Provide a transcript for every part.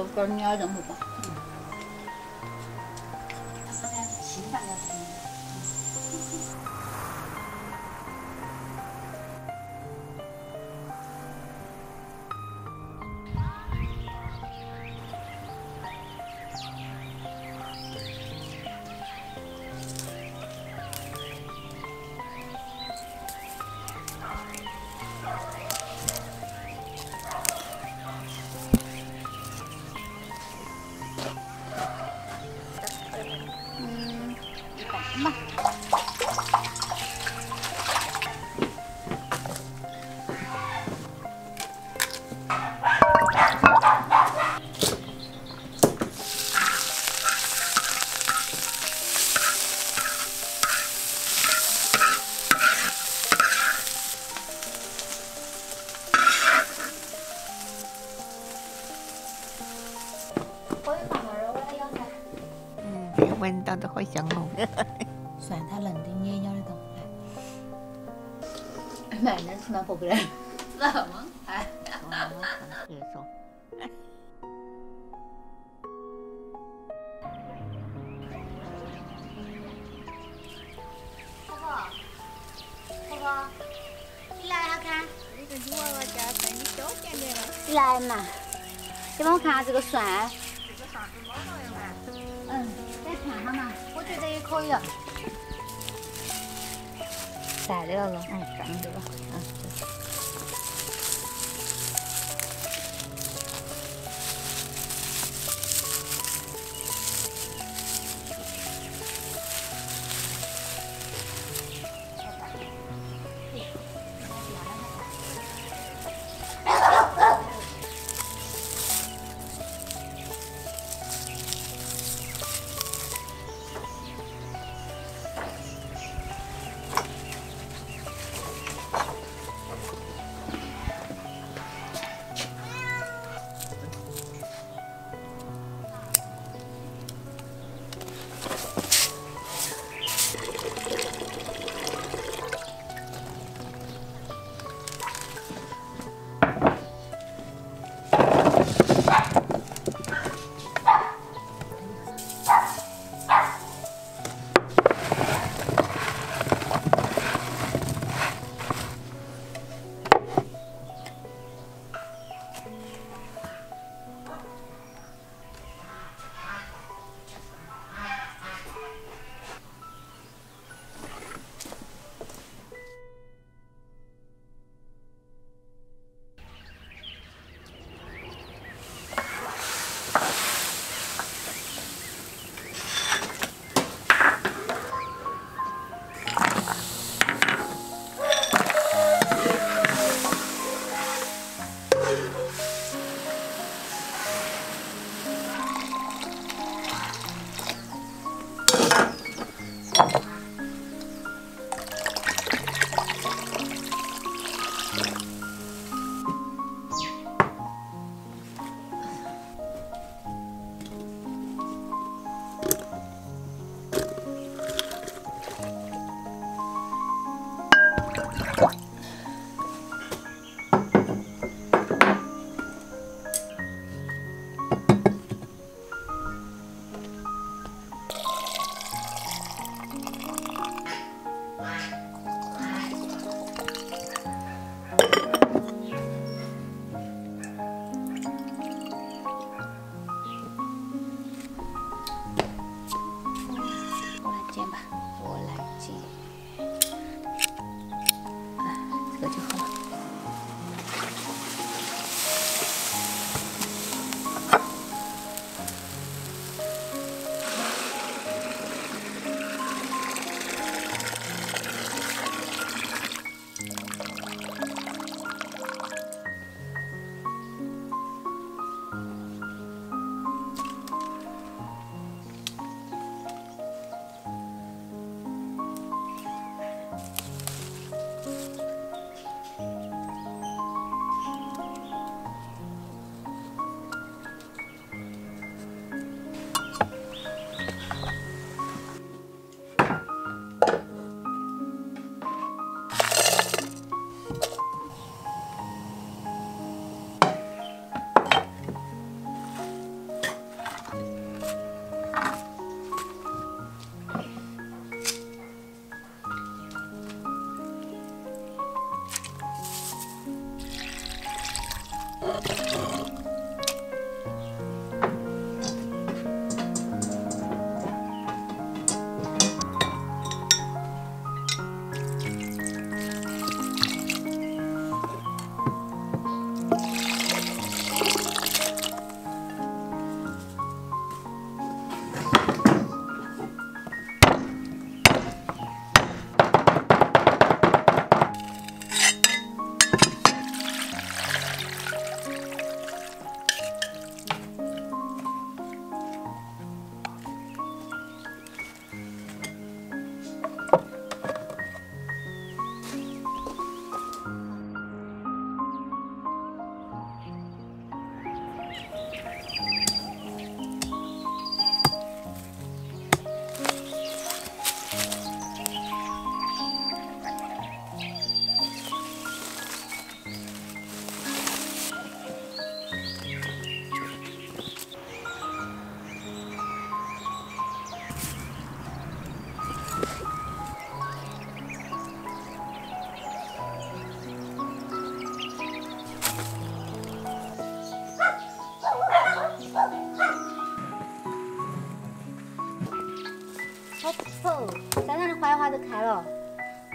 这豆干儿你要扔不闻到都好香哦。算它嫩的你也咬得动。买点吃嘛不不然，知道吗？哎，别说，婆婆，婆婆，你来下看，那个女娃娃家带你小点点了。来嘛，你帮我看下这个蒜。可以了。晒的了咯，嗯，干的了，嗯。个就好。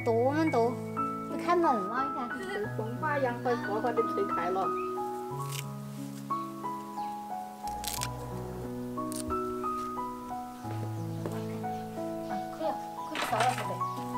多么多！都开门了，你看。风花杨槐花花都吹开了。啊，可以，可以烧了，宝贝。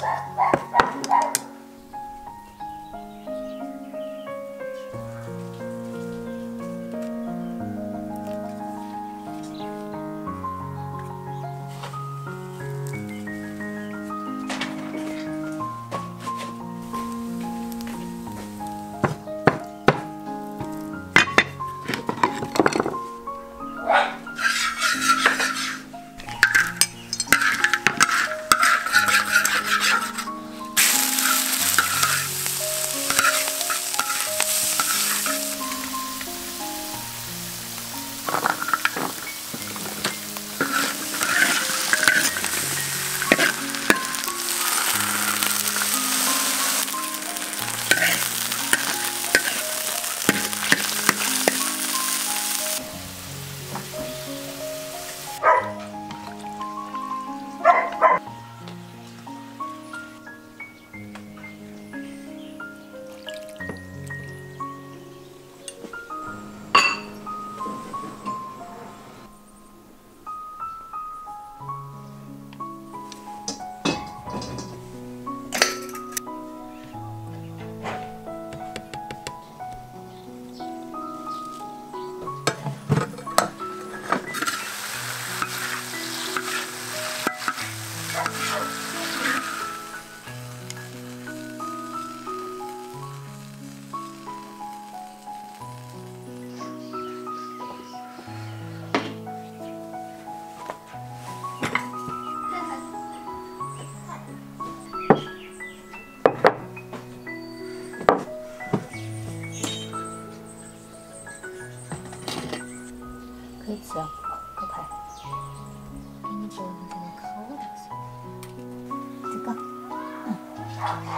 Bye.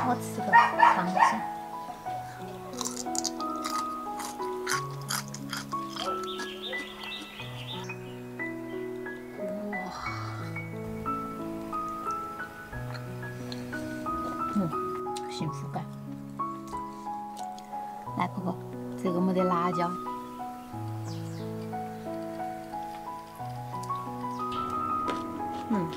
我吃个尝一下。哇，嗯，幸福感。来，婆婆，这个没得辣椒。嗯，